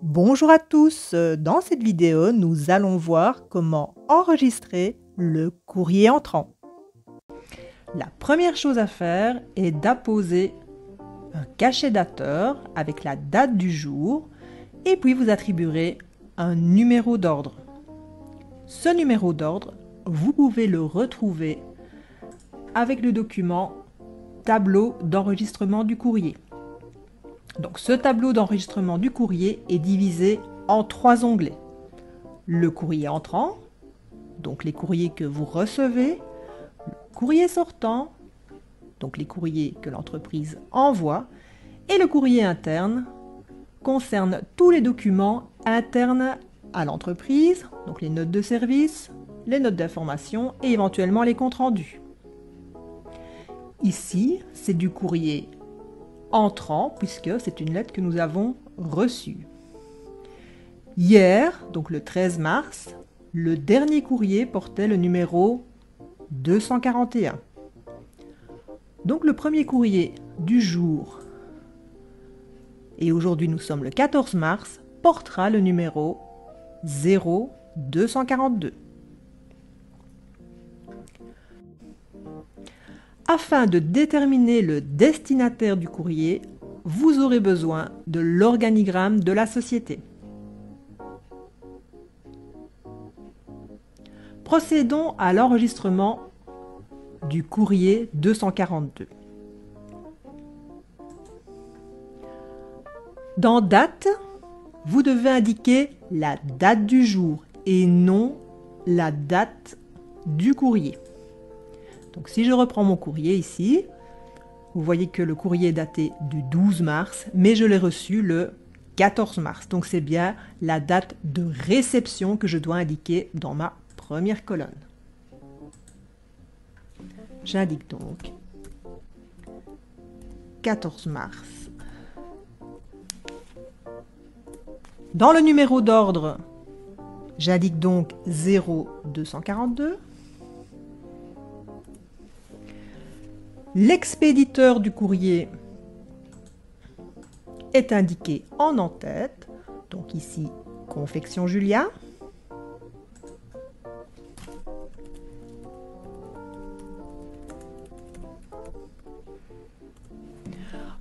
Bonjour à tous, dans cette vidéo nous allons voir comment enregistrer le courrier entrant. La première chose à faire est d'apposer un cachet dateur avec la date du jour et puis vous attribuerez un numéro d'ordre. Ce numéro d'ordre, vous pouvez le retrouver avec le document tableau d'enregistrement du courrier. Donc ce tableau d'enregistrement du courrier est divisé en trois onglets. Le courrier entrant, donc les courriers que vous recevez, le courrier sortant, donc les courriers que l'entreprise envoie, et le courrier interne concerne tous les documents internes à l'entreprise, donc les notes de service, les notes d'information et éventuellement les comptes rendus. Ici, c'est du courrier entrant, puisque c'est une lettre que nous avons reçue. Hier, donc le 13 mars, le dernier courrier portait le numéro 241. Donc le premier courrier du jour, et aujourd'hui nous sommes le 14 mars, portera le numéro 0242. Afin de déterminer le destinataire du courrier, vous aurez besoin de l'organigramme de la société. Procédons à l'enregistrement du courrier 242. Dans Date, vous devez indiquer la date du jour et non la date du courrier. Donc si je reprends mon courrier ici, vous voyez que le courrier est daté du 12 mars, mais je l'ai reçu le 14 mars. Donc c'est bien la date de réception que je dois indiquer dans ma première colonne. J'indique donc 14 mars. Dans le numéro d'ordre, j'indique donc 0242. L'expéditeur du courrier est indiqué en en-tête, donc ici Confection Julia.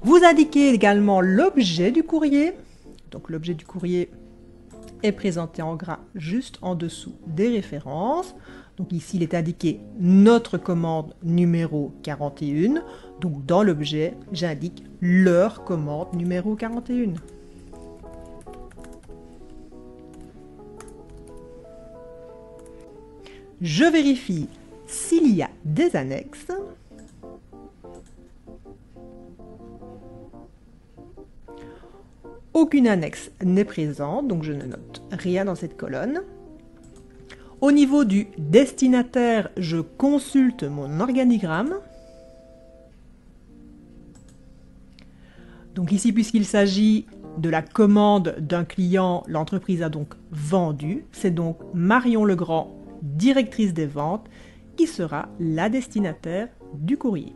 Vous indiquez également l'objet du courrier. Donc l'objet du courrier est présenté en gras juste en dessous des références. Donc ici, il est indiqué notre commande numéro 41. Donc dans l'objet, j'indique leur commande numéro 41. Je vérifie s'il y a des annexes. Aucune annexe n'est présente, donc je ne note rien dans cette colonne. Au niveau du destinataire, je consulte mon organigramme. Donc ici, puisqu'il s'agit de la commande d'un client, l'entreprise a donc vendu. C'est donc Marion Legrand, directrice des ventes, qui sera la destinataire du courrier.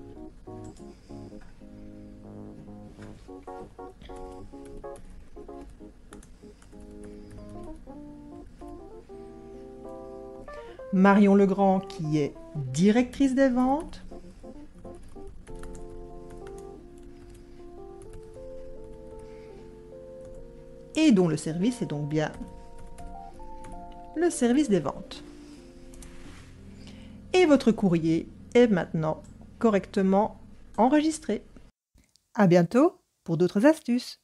Marion Legrand qui est directrice des ventes. Et dont le service est donc bien le service des ventes. Et votre courrier est maintenant correctement enregistré. À bientôt pour d'autres astuces.